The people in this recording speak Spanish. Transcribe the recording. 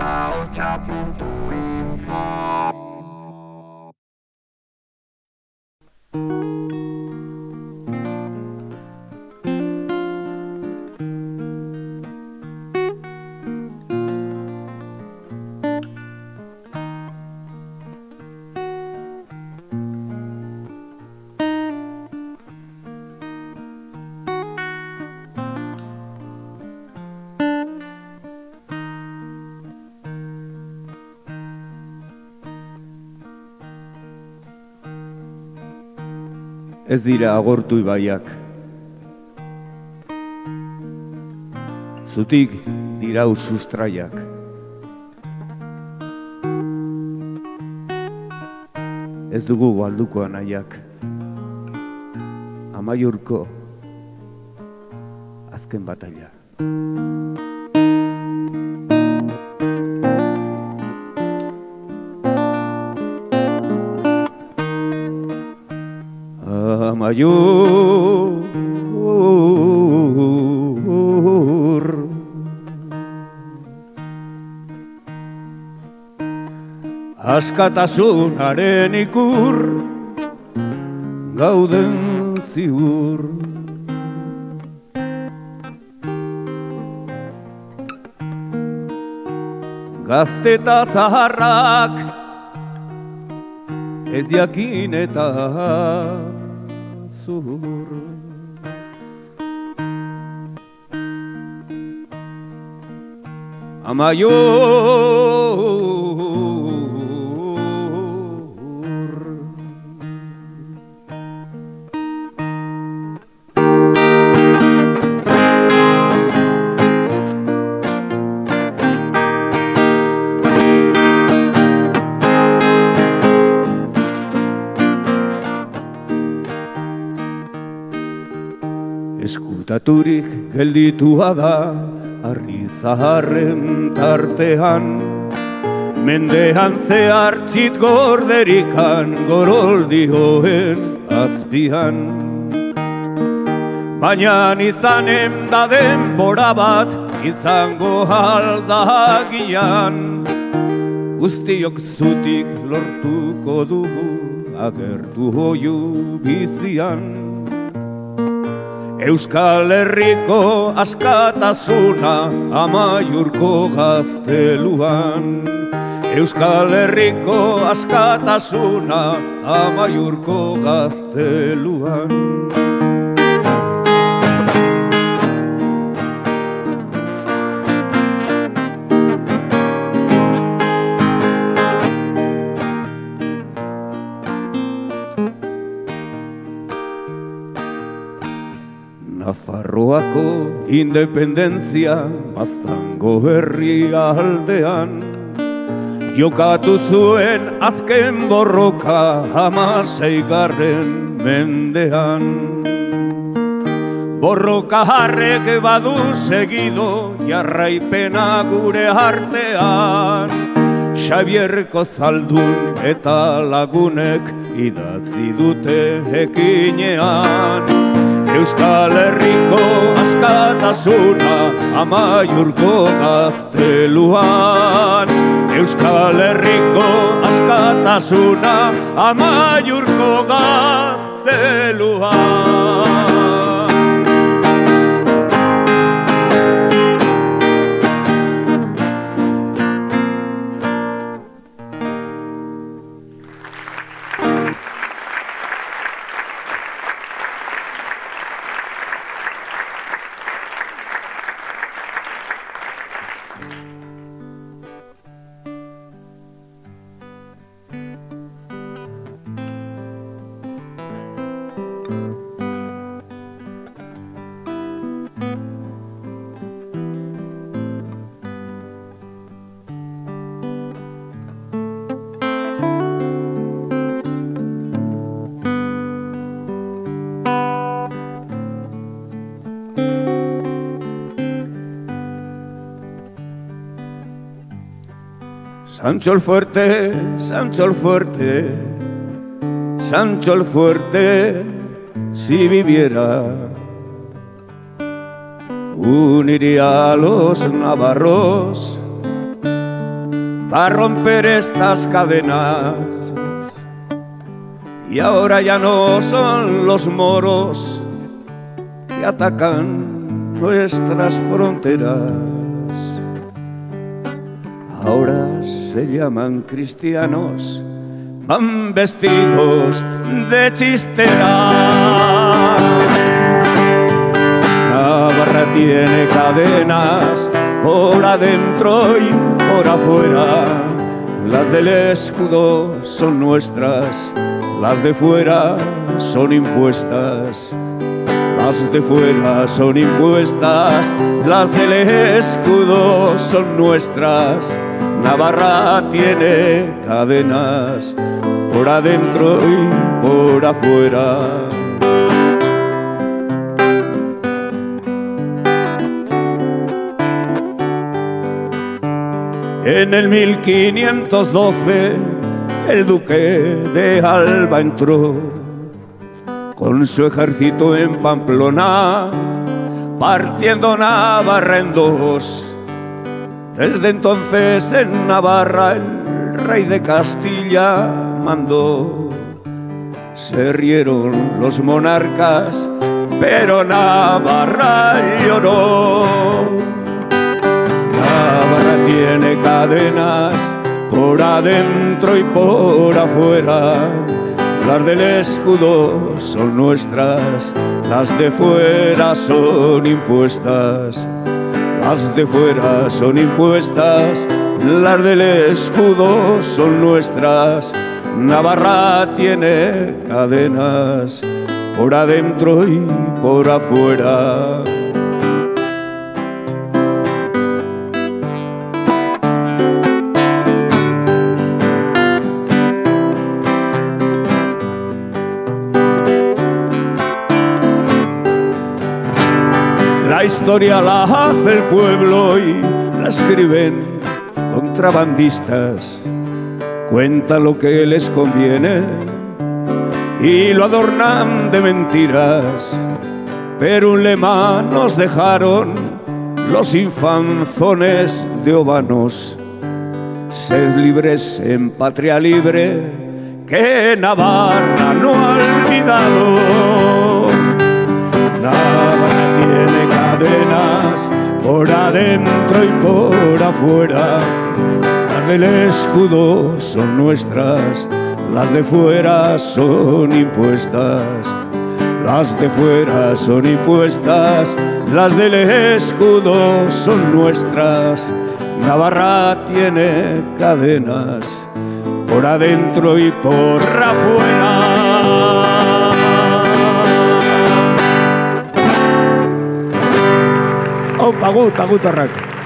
I'll tap into info. Ez dira agortu ibaiak. Zutik dira usustraiak. Ez dugu galduko anaiak. Amaiurko azken bataila. Amaiur Askatasunaren ikur gauden ziur. Gazte eta zaharrak ez jakin eta sulur Ama Eskutaturik gelditua da Arri zaharren tartean. Mendean zehar txit gorderikan Goroldioen azpian. Baina izanen da denbora bat Izango aldagian. Guztiok zutik lortuko dugu Agertu hoiu bizian Euskal Herriko askatasuna amaiurko gazteluan. Euskal Herriko askatasuna amaiurko gazteluan. Nafarroako independenzia maztango herri aldean. Jokatu zuen azken borroka amaseigarren mendean. Borroka harrek badu segido jarraipena gure artean. Xabierko zaldun eta lagunek idatzi dute ekinean Euskal Herriko askatasuna amaiurko gazteluan. Euskal Herriko askatasuna amaiurko gazteluan Sancho el fuerte, Sancho el fuerte, Sancho el fuerte, si viviera, uniría a los navarros para romper estas cadenas. Y ahora ya no son los moros que atacan nuestras fronteras. Ahora se llaman cristianos, van vestidos de chistera. Navarra tiene cadenas por adentro y por afuera. Las del escudo son nuestras, las de fuera son impuestas. Las de fuera son impuestas, las del escudo son nuestras. Navarra tiene cadenas por adentro y por afuera. En el 1512 el duque de Alba entró con su ejército en Pamplona, partiendo Navarra en dos. Desde entonces en Navarra el rey de Castilla mandó. Se rieron los monarcas, pero Navarra lloró. Navarra tiene cadenas por adentro y por afuera. Las del escudo son nuestras, las de fuera son impuestas. Las de fuera son impuestas, las del escudo son nuestras. Navarra tiene cadenas por adentro y por afuera. Historia la hace el pueblo y la escriben contrabandistas. Cuentan lo que les conviene y lo adornan de mentiras. Pero un lema nos dejaron los infanzones de Obanos. Sed libres en patria libre que Navarra no ha olvidado. Por adentro y por afuera. Las del escudo son nuestras, las de fuera son impuestas. Las de fuera son impuestas, las del escudo son nuestras. Navarra tiene cadenas por adentro y por afuera. hau pagu, pagu.